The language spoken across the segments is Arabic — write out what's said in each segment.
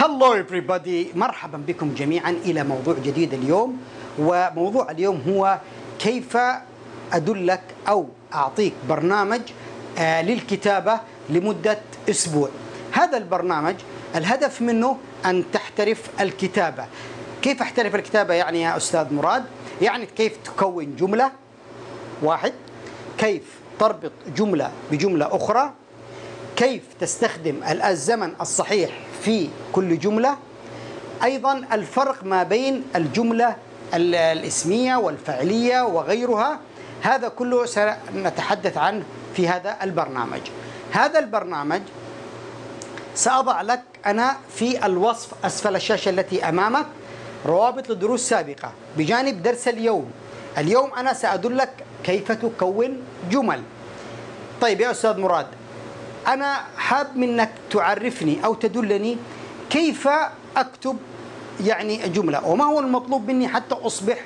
هلو everybody مرحبا بكم جميعا إلى موضوع جديد اليوم وموضوع اليوم هو كيف أدلك أو أعطيك برنامج آه، للكتابة لمدة أسبوع. هذا البرنامج الهدف منه أن تحترف الكتابة. كيف أحترف الكتابة يعني يا أستاذ مراد؟ يعني كيف تكون جملة واحد كيف تربط جملة بجملة أخرى كيف تستخدم الزمن الصحيح في كل جملة. أيضا الفرق ما بين الجملة الاسمية والفعلية وغيرها. هذا كله سنتحدث عنه في هذا البرنامج. هذا البرنامج سأضع لك أنا في الوصف أسفل الشاشة التي أمامك روابط لدروس سابقة بجانب درس اليوم. اليوم أنا سأدلك كيف تكون جمل. طيب يا أستاذ مراد أنا حاب منك تعرفني أو تدلني كيف أكتب يعني جملة وما هو المطلوب مني حتى أصبح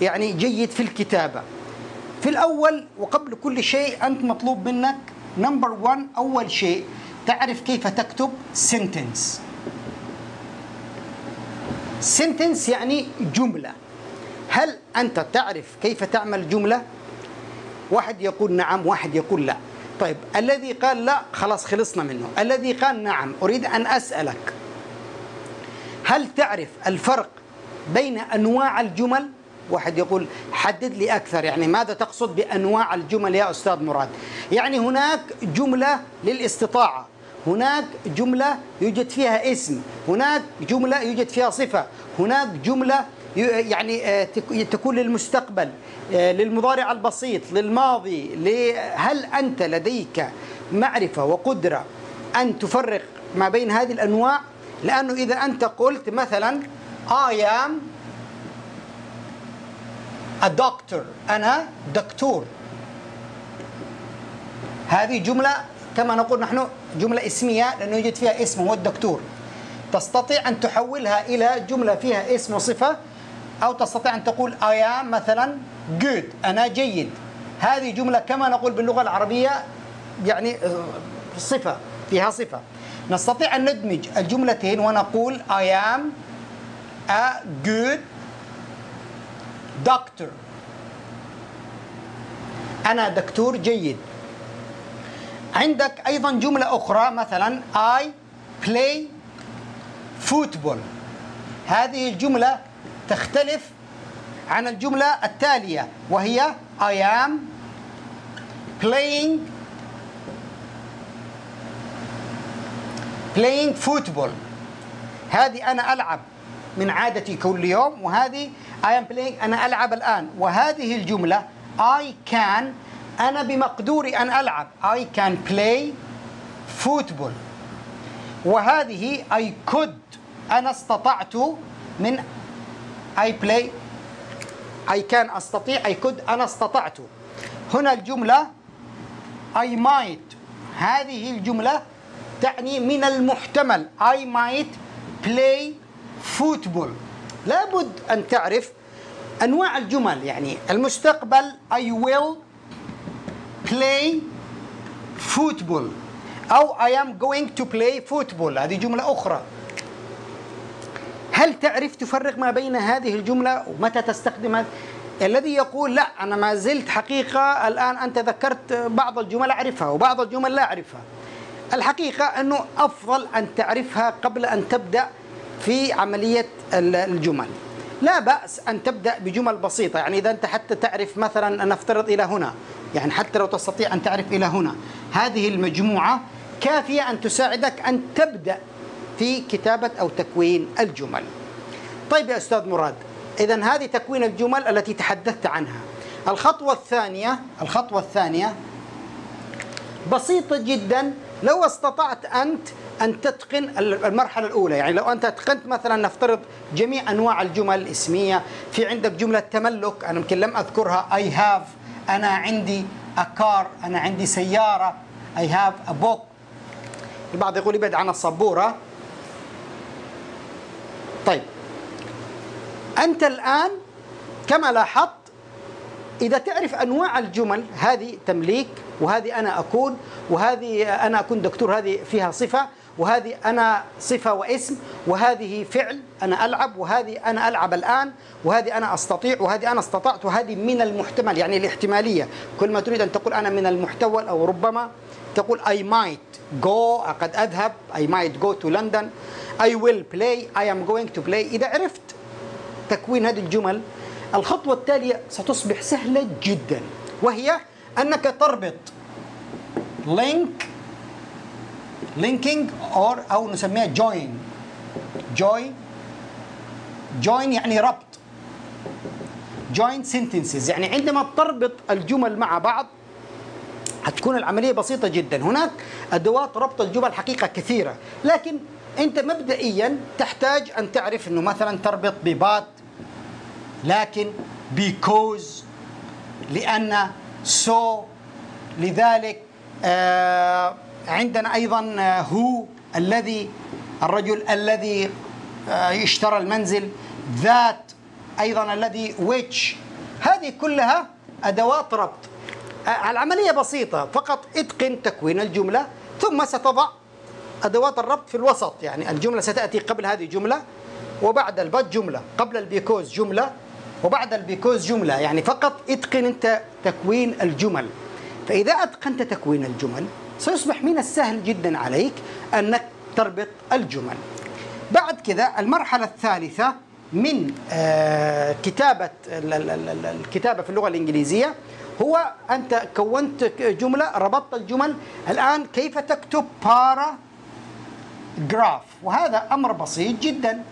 يعني جيد في الكتابة. في الأول وقبل كل شيء أنت مطلوب منك نمبر 1 أول شيء تعرف كيف تكتب sentence. sentence يعني جملة. هل أنت تعرف كيف تعمل جملة؟ واحد يقول نعم واحد يقول لا. طيب الذي قال لا خلاص خلصنا منه. الذي قال نعم أريد أن أسألك هل تعرف الفرق بين أنواع الجمل؟ واحد يقول حدد لي أكثر يعني ماذا تقصد بأنواع الجمل يا أستاذ مراد؟ يعني هناك جملة للاستطاعة هناك جملة يوجد فيها اسم هناك جملة يوجد فيها صفة هناك جملة يعني آه، تكون للمستقبل آه، للمضارع البسيط للماضي هل أنت لديك معرفة وقدرة أن تفرق ما بين هذه الأنواع؟ لأنه إذا أنت قلت مثلا I am a doctor. أنا دكتور. هذه جملة كما نقول نحن جملة اسمية لأنه يوجد فيها اسم هو الدكتور. تستطيع أن تحولها إلى جملة فيها اسم وصفة أو تستطيع أن تقول I am مثلا good أنا جيد. هذه جملة كما نقول باللغة العربية يعني آه، صفة فيها صفة. نستطيع أن ندمج الجملتين ونقول I am a good doctor. أنا دكتور جيد. عندك أيضا جملة أخرى مثلا I play football. هذه الجملة تختلف عن الجملة التالية وهي I am playing playing football. هذه أنا ألعب من عادتي كل يوم وهذه I am playing أنا ألعب الآن. وهذه الجملة I can أنا بمقدوري أن ألعب. I can play football. وهذه I could أنا استطعت من I play. I can أستطيع. I could. أنا استطعت. هنا الجملة I might. هذه الجملة تعني من المحتمل. I might play football. لابد أن تعرف أنواع الجمل. يعني المستقبل I will play football. أو I am going to play football. هذه جملة أخرى. هل تعرف تفرق ما بين هذه الجملة ومتى تستخدمها الذي يقول لا أنا ما زلت حقيقة الآن أنت ذكرت بعض الجمل أعرفها وبعض الجمل لا أعرفها. الحقيقة أنه أفضل أن تعرفها قبل أن تبدأ في عملية الجمل. لا بأس أن تبدأ بجمل بسيطة يعني إذا أنت حتى تعرف مثلا نفترض إلى هنا يعني حتى لو تستطيع أن تعرف إلى هنا. هذه المجموعة كافية أن تساعدك أن تبدأ في كتابة أو تكوين الجمل. طيب يا أستاذ مراد إذا هذه تكوين الجمل التي تحدثت عنها. الخطوة الثانية الخطوة الثانية بسيطة جدا لو استطعت أنت أن تتقن المرحلة الأولى. يعني لو أنت أتقنت مثلا نفترض جميع أنواع الجمل الإسمية في عندك جملة تملك أنا يمكن لم أذكرها I have أنا عندي a car أنا عندي سيارة I have a book. البعض يقول ابعد عن السبورة طيب. أنت الآن كما لاحظت إذا تعرف أنواع الجمل هذه تمليك وهذه أنا أكون وهذه أنا أكون دكتور هذه فيها صفة وهذه أنا صفة واسم وهذه فعل أنا ألعب وهذه أنا ألعب الآن وهذه أنا أستطيع وهذه أنا استطعت وهذه من المحتمل يعني الاحتمالية. كل ما تريد أن تقول أنا من المحتمل أو ربما تقول I might go قد أذهب. I might go to London. I will play. I am going to play. إذا عرفت تكوين هذه الجمل الخطوة التالية ستصبح سهلة جدا وهي أنك تربط link linking or أو نسميها join. Join join يعني ربط. Join sentences. يعني عندما تربط الجمل مع بعض هتكون العملية بسيطة جدا. هناك أدوات ربط الجمل حقيقة كثيرة لكن أنت مبدئيا تحتاج أن تعرف أنه مثلا تربط ببات لكن because لأن so لذلك آه عندنا أيضا هو الذي الرجل الذي آه اشترى المنزل ذات أيضا الذي which هذه كلها أدوات ربط. العملية بسيطة فقط إتقن تكوين الجملة ثم ستضع أدوات الربط في الوسط. يعني الجملة ستأتي قبل هذه جملة وبعد ال but جملة قبل ال because جملة وبعد ال because جملة. يعني فقط إتقن أنت تكوين الجمل. فإذا أتقنت تكوين الجمل سيصبح من السهل جدا عليك أنك تربط الجمل. بعد كذا المرحلة الثالثة من آه كتابة الكتابة في اللغة الإنجليزية هو أنت كونت جملة ربطت الجمل. الآن كيف تكتب paragraph وهذا أمر بسيط جدا.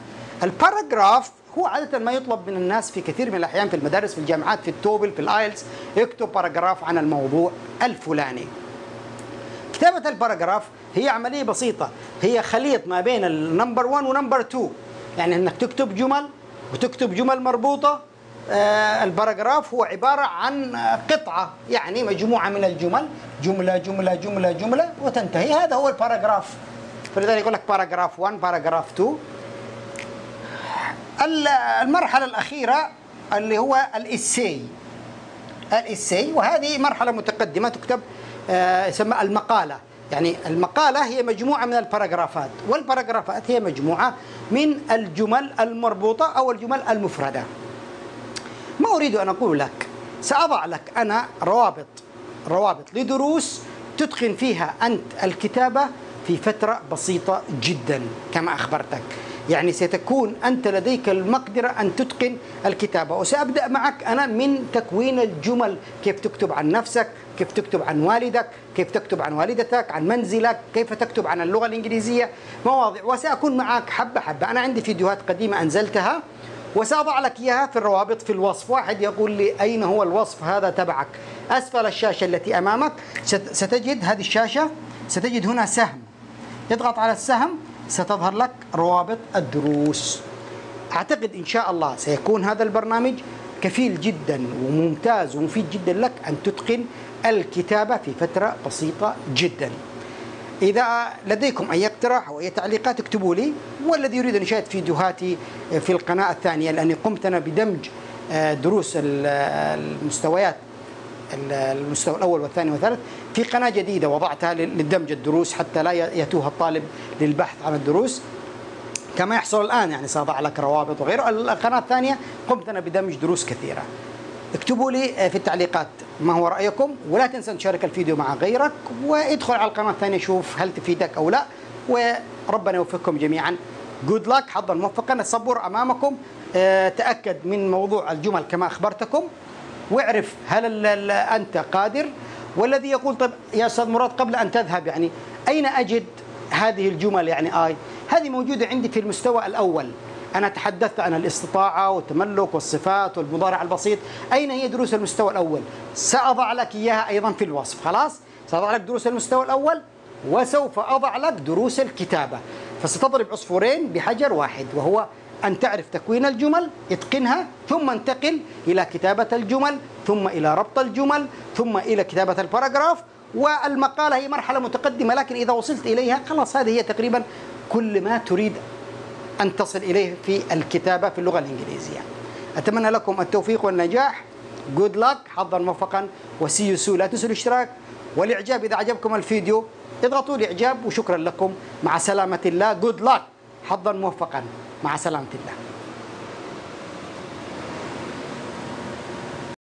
ال paragraph هو عادة ما يطلب من الناس في كثير من الأحيان في المدارس في الجامعات في ال TOEFL في ال IELTS يكتب paragraph عن الموضوع الفلاني. كتابة ال paragraph هي عملية بسيطة. هي خليط ما بين ال number 1 و number 2 يعني إنك تكتب جمل وتكتب جمل مربوطة ال paragraph هو عبارة عن قطعة يعني مجموعة من الجمل جملة جملة جملة جملة وتنتهي. هذا هو ال paragraph. فلذلك يقول لك paragraph 1 paragraph 2 المرحلة الأخيرة اللي هو ال essay. ال essay وهذه مرحلة متقدمة تكتب آه يسمى المقالة. يعني المقالة هي مجموعة من الباراجرافات والباراجرافات هي مجموعة من الجمل المربوطة أو الجمل المفردة. ما أريد أن أقول لك سأضع لك أنا روابط روابط لدروس تتقن فيها أنت الكتابة في فترة بسيطة جدا كما أخبرتك. يعني ستكون أنت لديك المقدرة أن تتقن الكتابة. وسأبدأ معك أنا من تكوين الجمل. كيف تكتب عن نفسك؟ كيف تكتب عن والدك؟ كيف تكتب عن والدتك؟ عن منزلك؟ كيف تكتب عن اللغة الإنجليزية؟ مواضيع. وسأكون معك حبة حبة. أنا عندي فيديوهات قديمة أنزلتها. وسأضع لك إياها في الروابط في الوصف. واحد يقول لي أين هو الوصف هذا تبعك؟ أسفل الشاشة التي أمامك. ستجد هذه الشاشة. ستجد هنا سهم. اضغط على السهم. ستظهر لك روابط الدروس. أعتقد إن شاء الله سيكون هذا البرنامج كفيل جدا وممتاز ومفيد جدا لك أن تتقن الكتابة في فترة بسيطة جدا. إذا لديكم أي اقتراح أو أي تعليقات اكتبوا لي والذي يريد أن يشاهد فيديوهاتي في القناة الثانية لأني قمت أنا بدمج دروس المستويات المستوى الأول والثاني والثالث في قناة جديدة. وضعتها للدمج الدروس حتى لا يتوه الطالب للبحث عن الدروس. كما يحصل الآن يعني سأضع لك روابط وغيره. القناة الثانية قمت أنا بدمج دروس كثيرة. اكتبوا لي في التعليقات ما هو رأيكم؟ ولا تنسى تشارك الفيديو مع غيرك وادخل على القناة الثانية شوف هل تفيدك أو لا. وربنا يوفقكم جميعا. جود لك حظا موفقا. الصبور أمامكم. تأكد من موضوع الجمل كما أخبرتكم. واعرف هل أنت قادر. والذي يقول طب يا أستاذ مراد قبل أن تذهب يعني أين أجد هذه الجمل يعني آي؟ هذه موجودة عندي في المستوى الأول. أنا تحدثت عن الاستطاعة والتملك والصفات والمضارع البسيط. أين هي دروس المستوى الأول؟ سأضع لك إياها أيضا في الوصف. خلاص؟ سأضع لك دروس المستوى الأول وسوف أضع لك دروس الكتابة. فستضرب عصفورين بحجر واحد وهو أن تعرف تكوين الجمل اتقنها ثم انتقل إلى كتابة الجمل ثم إلى ربط الجمل ثم إلى كتابة الباراجراف والمقالة هي مرحلة متقدمة لكن إذا وصلت إليها خلاص هذه هي تقريبا كل ما تريد أن تصل إليه في الكتابة في اللغة الإنجليزية. أتمنى لكم التوفيق والنجاح. good luck حظا موفقا. و see you لا تنسوا الاشتراك والإعجاب إذا عجبكم الفيديو. اضغطوا لي اعجاب وشكرا لكم. مع سلامة الله. good luck. حظا موفقا. مع سلامة الله.